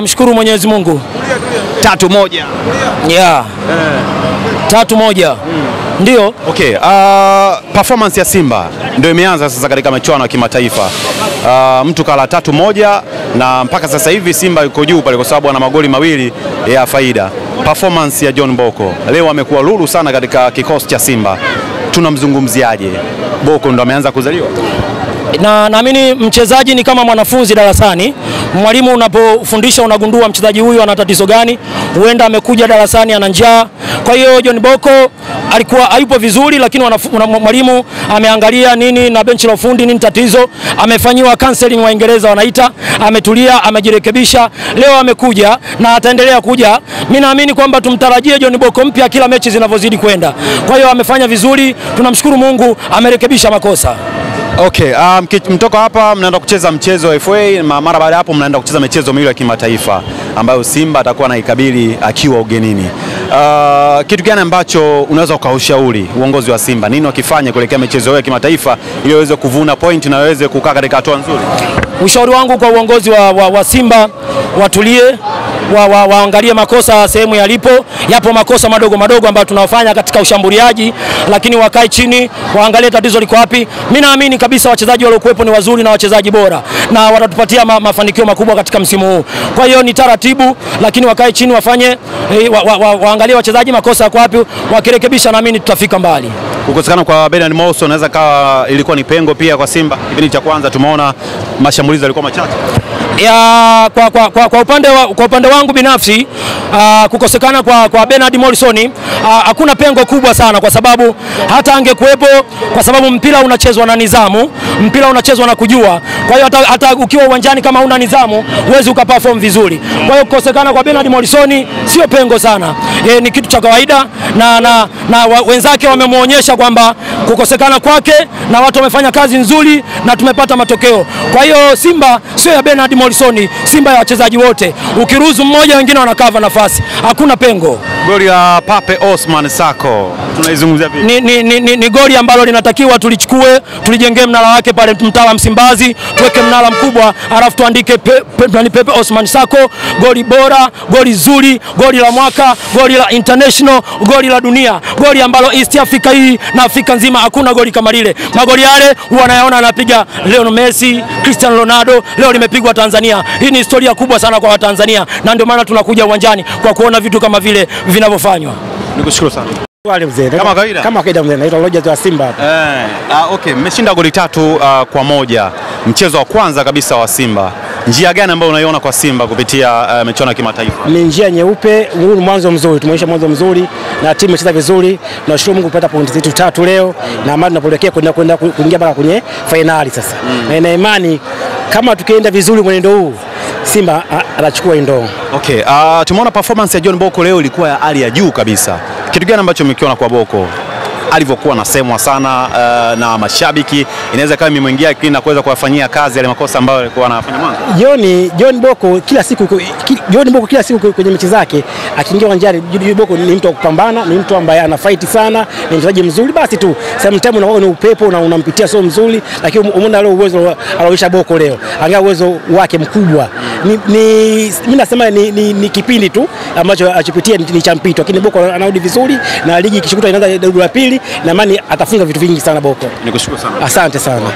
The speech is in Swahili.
Namshukuru Mwenyezi Mungu. Tatu moja. Yeah. Tatu moja. Ndio. Okay, uh, performance ya Simba ndio imeanza sasa katika michuano ya kimataifa. Uh, mtu kala tatu moja na mpaka sasa hivi Simba yuko juu pale kwa sababu ana magoli mawili ya faida. Performance ya John Boko leo amekuwa lulu sana katika kikosi cha Simba. Tunamzungumziaje? Boko ndo ameanza kuzaliwa. Na naamini mchezaji ni kama mwanafunzi darasani. Mwalimu unapofundisha unagundua mchezaji huyu ana tatizo gani, huenda amekuja darasani ana njaa. Kwa hiyo John Boko alikuwa hayupo vizuri, lakini mwalimu ameangalia nini na benchi la ufundi nini tatizo, amefanyiwa counseling Waingereza wanaita, ametulia, amejirekebisha, leo amekuja na ataendelea kuja. Mimi naamini kwamba tumtarajie John Boko mpya kila mechi zinavyozidi kwenda. Kwa hiyo amefanya vizuri, tunamshukuru Mungu, amerekebisha makosa. Okay, um, mtoka hapa mnaenda kucheza mchezo wa FA ma- mara baada hapo mnaenda kucheza michezo miwili ya kimataifa ambayo Simba atakuwa anaikabili akiwa ugenini. Uh, kitu gani ambacho unaweza ukaushauri uongozi wa Simba nini wakifanya kuelekea michezo hiyo ya kimataifa ili waweze kuvuna point na waweze kukaa katika hatua nzuri? Ushauri wangu kwa uongozi wa, wa, wa Simba watulie wa, wa, waangalie makosa sehemu yalipo. Yapo makosa madogo madogo ambayo tunafanya katika ushambuliaji, lakini wakae chini waangalie tatizo liko wapi. Mimi naamini kabisa wachezaji waliokuwepo ni wazuri na wachezaji bora na watatupatia ma, mafanikio makubwa katika msimu huu. Kwa hiyo ni taratibu, lakini wakae chini wafanye eh, wa, wa, wa, waangalie wachezaji makosa yako wapi, wakirekebisha naamini tutafika mbali. Kukosekana kwa Bernard Mawson naweza kawa ilikuwa ni pengo pia kwa Simba. Kipindi cha kwanza tumeona mashambulizi yalikuwa machache. ya, kwa, kwa, kwa, kwa, upande wa, kwa upande wangu binafsi uh, kukosekana kwa, kwa Bernard Morrison hakuna hakuna pengo kubwa sana, kwa sababu hata angekuwepo, kwa sababu mpira unachezwa na nidhamu, mpira unachezwa na kujua. Kwa hiyo hata, hata ukiwa uwanjani kama una nidhamu huwezi ukaperform vizuri. Kwa hiyo kukosekana kwa Bernard Morrison sio pengo sana, e, ni kitu cha kawaida na, na, na wenzake wamemwonyesha kwamba kukosekana kwake na watu wamefanya kazi nzuri na tumepata matokeo. Kwa hiyo Simba sio ya Bernard Morrison, Simba ya wachezaji wote. Ukiruhusu mmoja, wengine wanakava nafasi, hakuna pengo. Goli la Pape Osman Sako tunaizungumzia vipi? Ni, ni, ni, ni, ni goli ambalo linatakiwa tulichukue, tulijengee mnara wake pale mtaa wa Msimbazi, tuweke mnara mkubwa, alafu tuandike pe, pe, Pepe Osman Sako, goli bora, goli zuri, goli la mwaka, goli la international, goli la dunia, goli ambalo East Africa hii na Afrika nzima hakuna goli kama lile. Magoli yale huwa nayaona anapiga Lionel Messi, Cristiano Ronaldo, leo limepigwa Tanzania. Hii ni historia kubwa sana kwa Watanzania, na ndio maana tunakuja uwanjani kwa kuona vitu kama vile vinavyofanywa. Nikushukuru sana. Wale mzee. Kama kawaida? Kama kawaida mzee. Naitwa Rogers wa Simba hapa. Eh, ah, okay, mmeshinda goli tatu ah, kwa moja mchezo wa kwanza kabisa wa Simba. Njia gani ambayo unaiona kwa Simba kupitia uh, michuano ya kimataifa? Ni njia nyeupe, huu ni mwanzo mzuri. Tumeonyesha mwanzo mzuri na timu imecheza vizuri. Tunashukuru Mungu kupata pointi zetu tatu leo na amani, tunapoelekea kwenda kwenda kuingia mpaka kwenye fainali sasa. mm. Na ina imani kama tukienda vizuri mwenendo huu Simba anachukua atachukua hii ndoo. Okay, uh, tumeona performance ya John Boko leo ilikuwa ya hali ya juu kabisa. Kitu gani ambacho umekiona kwa Boko alivyokuwa anasemwa sana uh, na mashabiki, inaweza kama imemwingia akili na kuweza kuwafanyia kazi yale makosa ambayo alikuwa anafanya mwanzo? John John Boko kila siku John Boko kila siku kwenye mechi zake akiingia uwanjani, John Boko ni mtu wa kupambana, ni mtu ambaye ana fight sana, ni mchezaji mzuri. Basi tu sometimes unakuwa ni upepo na unampitia sio mzuri, lakini umeona leo uwezo alionyesha Boko leo, angalia uwezo wake mkubwa. Ni, ni mimi nasema ni, ni, ni kipindi tu ambacho achopitia ni, ni cha mpito, lakini Boko anarudi vizuri na ligi ikishukuta inaanza duru la pili, na imani atafunga vitu vingi sana Boko. Nikushukuru sana. Asante sana.